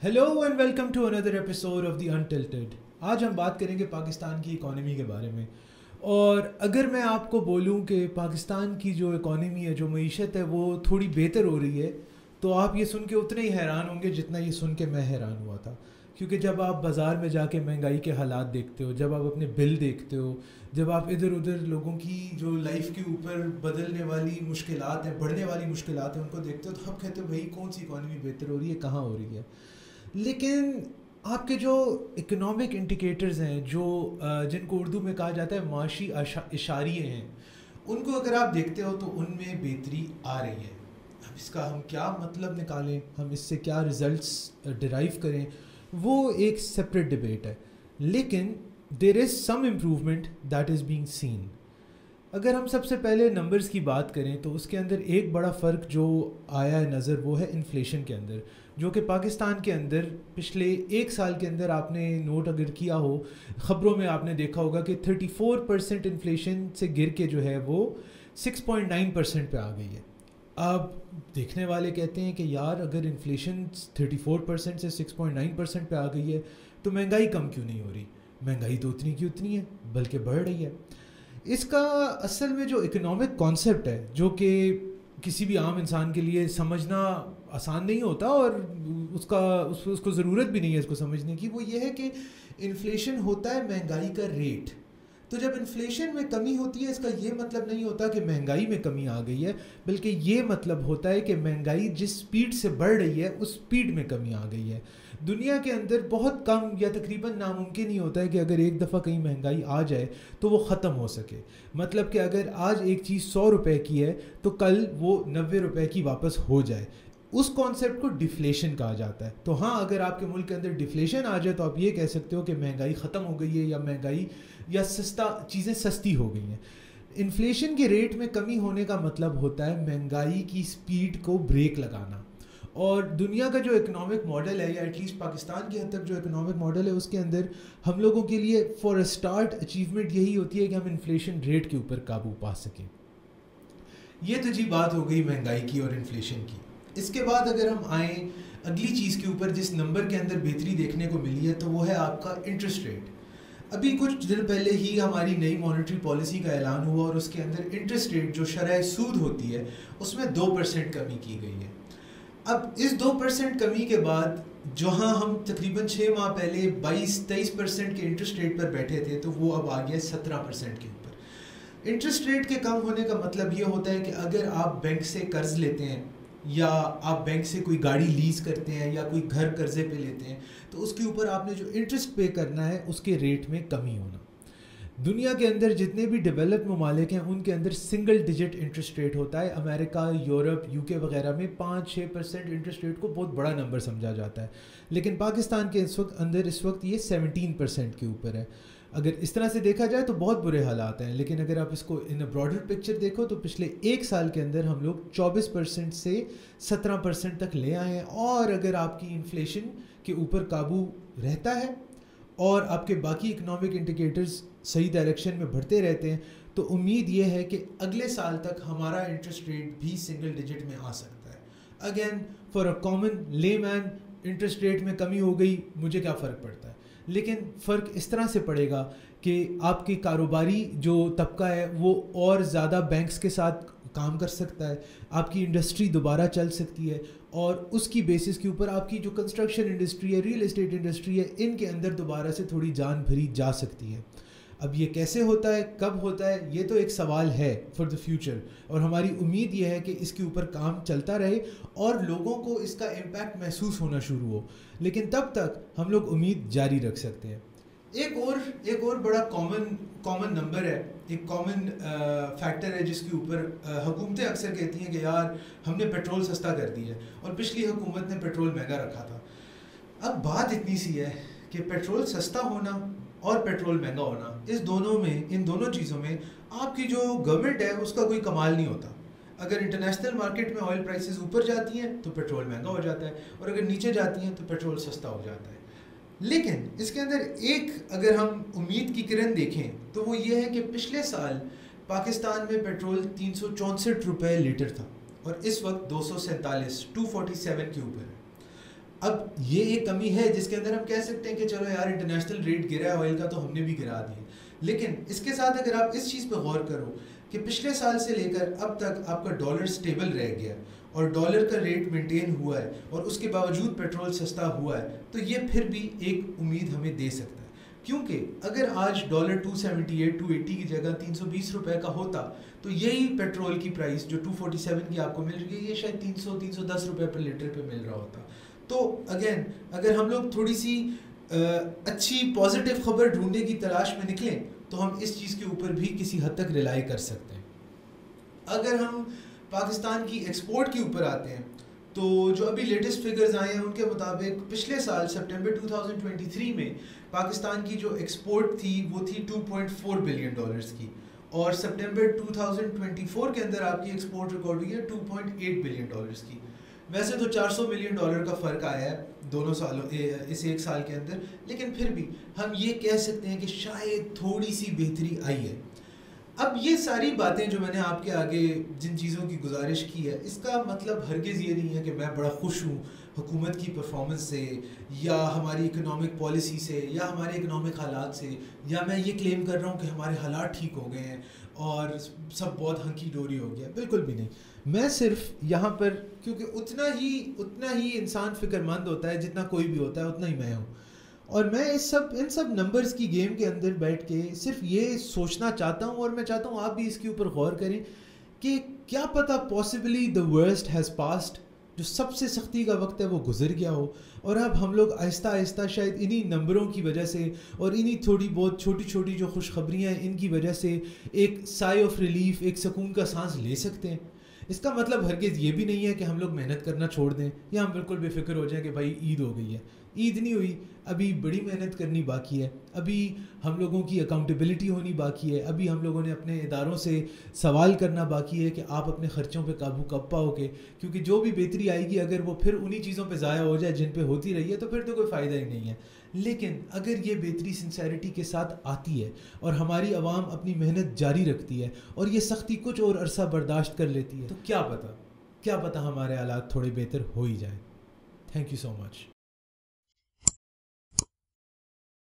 Hello and welcome to another episode of the untitled आज हम बात करेंगे पाकिस्तान की इकोनॉमी के बारे में। और अगर मैं आपको बोलूँ कि पाकिस्तान की जो इकोनॉमी है, जो मीशत है, वो थोड़ी बेहतर हो रही है तो आप ये सुन के उतने ही हैरान होंगे जितना ये सुन के मैं हैरान हुआ था। क्योंकि जब आप बाज़ार में जाके महँगाई के हालात देखते हो, जब आप अपने बिल देखते हो, जब आप इधर उधर लोगों की जो लाइफ के ऊपर बदलने वाली मुश्किल हैं, बढ़ने वाली मुश्किल हैं, उनको देखते हो तो आप कहते हो, भाई, कौन सी इकानमी बेहतर हो रही है? कहाँ हो रही है? लेकिन आपके जो इकोनॉमिक इंडिकेटर्स हैं, जो जिनको उर्दू में कहा जाता है, माशी इशारिये हैं, उनको अगर आप देखते हो तो उनमें बेहतरी आ रही है। अब इसका हम क्या मतलब निकालें, हम इससे क्या रिज़ल्ट्स डिराइव करें, वो एक सेपरेट डिबेट है। लेकिन there is some improvement that is being seen अगर हम सबसे पहले नंबर्स की बात करें तो उसके अंदर एक बड़ा फ़र्क जो आया है नज़र, वो है इन्फ्लेशन के अंदर। जो कि पाकिस्तान के अंदर, पिछले एक साल के अंदर आपने नोट अगर किया हो, ख़बरों में आपने देखा होगा कि 34 परसेंट इन्फ्लेशन से गिर के जो है, वो 6.9 परसेंट पर आ गई है। अब देखने वाले कहते हैं कि यार, अगर इन्फ्लेशन 34 परसेंट से 6.9 परसेंट पर आ गई है तो महँगाई कम क्यों नहीं हो रही? महँगाई तो उतनी की उतनी है, बल्कि बढ़ रही है। इसका असल में जो इकोनॉमिक कॉन्सेप्ट है जो कि किसी भी आम इंसान के लिए समझना आसान नहीं होता और उसका उस, उसको ज़रूरत भी नहीं है इसको समझने की वो ये है कि इन्फ्लेशन होता है महँगाई का रेट तो जब इन्फ्लेशन में कमी होती है, इसका ये मतलब नहीं होता कि महँगाई में कमी आ गई है, बल्कि ये मतलब होता है कि महँगाई जिस स्पीड से बढ़ रही है, उस स्पीड में कमी आ गई है। दुनिया के अंदर बहुत कम या तकरीबन नामुमकिन ही होता है कि अगर एक दफ़ा कहीं महँगाई आ जाए तो वो ख़त्म हो सके। मतलब कि अगर आज एक चीज़ सौ रुपये की है तो कल वो नब्बे रुपये की वापस हो जाए। उस कॉन्सेप्ट को डिफ्लेशन कहा जाता है। तो हाँ अगर आपके मुल्क के अंदर डिफ्लेशन आ जाए तो आप ये कह सकते हो कि महँगाई ख़त्म हो गई है या महँगाई या सस्ता, चीज़ें सस्ती हो गई हैं। इन्फ्लेशन के रेट में कमी होने का मतलब होता है महँगाई की स्पीड को ब्रेक लगाना। और दुनिया का जो इकोनॉमिक मॉडल है, या एटलीस्ट पाकिस्तान की हद तक जो इकोनॉमिक मॉडल है, उसके अंदर हम लोगों के लिए फॉर अ स्टार्ट अचीवमेंट यही होती है कि हम इन्फ्लेशन रेट के ऊपर काबू पा सकें। ये तो जी बात हो गई महँगाई की और इन्फ्लेशन की। इसके बाद अगर हम आए अगली चीज़ के ऊपर जिस नंबर के अंदर बेहतरी देखने को मिली है तो वो है आपका इंटरेस्ट रेट अभी कुछ दिन पहले ही हमारी नई मॉनेटरी पॉलिसी का ऐलान हुआ और उसके अंदर इंटरेस्ट रेट जो शरह सूद होती है, उसमें दो परसेंट कमी की गई है. अब इस दो परसेंट कमी के बाद जहाँ हम तकरीबन छः माह पहले बाईस तेईस परसेंट के इंटरेस्ट रेट पर बैठे थे तो वो अब आ गया सत्रह परसेंट के ऊपर. इंटरेस्ट रेट के कम होने का मतलब ये होता है कि अगर आप बैंक से कर्ज लेते हैं या आप बैंक से कोई गाड़ी लीज करते हैं या कोई घर कर्जे पे लेते हैं तो उसके ऊपर आपने जो इंटरेस्ट पे करना है, उसके रेट में कमी होना। दुनिया के अंदर जितने भी डेवलप ममालिक हैं, उनके अंदर सिंगल डिजिट इंटरेस्ट रेट होता है। अमेरिका, यूरोप यूके वगैरह में पाँच छः परसेंट इंटरेस्ट रेट को बहुत बड़ा नंबर समझा जाता है। लेकिन पाकिस्तान के इस वक्त अंदर, इस वक्त ये सेवनटीन परसेंट के ऊपर है। अगर इस तरह से देखा जाए तो बहुत बुरे हालात हैं। लेकिन अगर आप इसको इन ब्रॉडर पिक्चर देखो तो पिछले एक साल के अंदर हम लोग 24 परसेंट से 17 परसेंट तक ले आए हैं। और अगर आपकी इन्फ्लेशन के ऊपर काबू रहता है और आपके बाकी इकोनॉमिक इंडिकेटर्स सही डायरेक्शन में बढ़ते रहते हैं तो उम्मीद ये है कि अगले साल तक हमारा इंटरेस्ट रेट भी सिंगल डिजिट में आ सकता है। Again for a common layman interest rate में कमी हो गई, मुझे क्या फ़र्क पड़ता है? लेकिन फ़र्क इस तरह से पड़ेगा कि आपकी कारोबारी जो तबका है, वो और ज़्यादा बैंक्स के साथ काम कर सकता है, आपकी इंडस्ट्री दोबारा चल सकती है और उसकी बेसिस के ऊपर आपकी जो कंस्ट्रक्शन इंडस्ट्री है रियल इस्टेट इंडस्ट्री है, इनके अंदर दोबारा से थोड़ी जान भरी जा सकती है। अब ये कैसे होता है, कब होता है, ये तो एक सवाल है फॉर द फ्यूचर और हमारी उम्मीद ये है कि इसके ऊपर काम चलता रहे और लोगों को इसका इम्पैक्ट महसूस होना शुरू हो। लेकिन तब तक हम लोग उम्मीद जारी रख सकते हैं। एक और एक और बड़ा कॉमन कॉमन नंबर है। एक कॉमन फैक्टर है जिसके ऊपर हुकूमतें अक्सर कहती हैं कि यार, हमने पेट्रोल सस्ता कर दिया और पिछली हुकूमत ने पेट्रोल महँगा रखा था। अब बात इतनी सी है कि पेट्रोल सस्ता होना और पेट्रोल महँगा होना, इस दोनों में, इन दोनों चीज़ों में आपकी जो गवर्नमेंट है, उसका कोई कमाल नहीं होता। अगर इंटरनेशनल मार्केट में ऑयल प्राइसेस ऊपर जाती हैं तो पेट्रोल महँगा हो जाता है, और अगर नीचे जाती हैं तो पेट्रोल सस्ता हो जाता है। लेकिन इसके अंदर एक अगर हम उम्मीद की किरण देखें तो वो ये है कि पिछले साल पाकिस्तान में पेट्रोल तीन सौ लीटर था, और इस वक्त दो सौ के ऊपर है। अब ये एक कमी है जिसके अंदर हम कह सकते हैं कि चलो यार इंटरनेशनल रेट गिरा है ऑयल का तो हमने भी गिरा दिया। लेकिन इसके साथ अगर आप इस चीज़ पर गौर करो कि पिछले साल से लेकर अब तक आपका डॉलर स्टेबल रह गया और डॉलर का रेट मेंटेन हुआ है और उसके बावजूद पेट्रोल सस्ता हुआ है तो ये फिर भी एक उम्मीद हमें दे सकता है। क्योंकि अगर आज डॉलर 278 280 की जगह 320 रुपए का होता तो यही पेट्रोल की प्राइस जो 247 की आपको मिल रही है, ये शायद 300 310 रुपए पर लीटर पे मिल रहा होता। तो अगेन अगर हम लोग थोड़ी सी अच्छी पॉजिटिव खबर ढूँढने की तलाश में निकलें तो हम इस चीज़ के ऊपर भी किसी हद तक रिलाई कर सकते हैं। अगर हम पाकिस्तान की एक्सपोर्ट के ऊपर आते हैं तो जो अभी लेटेस्ट फिगर्स आए हैं, उनके मुताबिक पिछले साल सितंबर 2023 में पाकिस्तान की जो एक्सपोर्ट थी, वो थी 2.4 बिलियन डॉलर्स की और सितंबर 2024 के अंदर आपकी एक्सपोर्ट रिकॉर्ड हुई है 2.8 बिलियन डॉलर्स की। वैसे तो 400 मिलियन डॉलर का फ़र्क आया है दोनों सालों इस एक साल के अंदर, लेकिन फिर भी हम ये कह सकते हैं कि शायद थोड़ी सी बेहतरी आई है। अब ये सारी बातें जो मैंने आपके आगे जिन चीज़ों की गुजारिश की है, इसका मतलब हरगिज़ ये नहीं है कि मैं बड़ा खुश हूँ हुकूमत की परफॉर्मेंस से, या हमारी इकोनॉमिक पॉलिसी से, या हमारे इकोनॉमिक हालात से, या मैं ये क्लेम कर रहा हूँ कि हमारे हालात ठीक हो गए हैं। और सब बहुत हंकी डोरी हो गया। बिल्कुल भी नहीं। मैं सिर्फ़ यहाँ पर, क्योंकि उतना ही उतना ही इंसान फिक्रमंद होता है, जितना कोई भी होता है, उतना ही मैं हूँ। और मैं इस सब, इन सब नंबर्स की गेम के अंदर बैठ के सिर्फ़ ये सोचना चाहता हूँ और मैं चाहता हूँ आप भी इसके ऊपर गौर करें कि क्या पता possibly the worst has passed जो सबसे सख्ती का वक्त है, वो गुजर गया हो। और अब हम लोग आहिस्ता आहिस्ता शायद इन्हीं नंबरों की वजह से और इन्हीं थोड़ी बहुत छोटी छोटी जो खुशखबरियाँ हैं, इनकी वजह से एक साई ऑफ़ रिलीफ एक सुकून का सांस ले सकते हैं। इसका मतलब हरगिज़ ये भी नहीं है कि हम लोग मेहनत करना छोड़ दें, या हम बिल्कुल बेफिक्र हो जाएँ कि भाई ईद हो गई है। ईद नहीं हुई, अभी बड़ी मेहनत करनी बाकी है, अभी हम लोगों की अकाउंटेबिलिटी होनी बाकी है, अभी हम लोगों ने अपने इदारों से सवाल करना बाकी है कि आप अपने ख़र्चों पे काबू कब पाओगे, क्योंकि जो भी बेहतरी आएगी अगर वो फिर उन्हीं चीज़ों पे ज़ाया हो जाए जिन पे होती रही है तो फिर तो कोई फ़ायदा ही नहीं है। लेकिन अगर ये बेहतरी सिंसेरिटी के साथ आती है और हमारी आवाम अपनी मेहनत जारी रखती है और ये सख्ती कुछ और अरसा बर्दाश्त कर लेती है तो क्या पता क्या पता हमारे हालात थोड़े बेहतर हो ही जाए। Thank you so much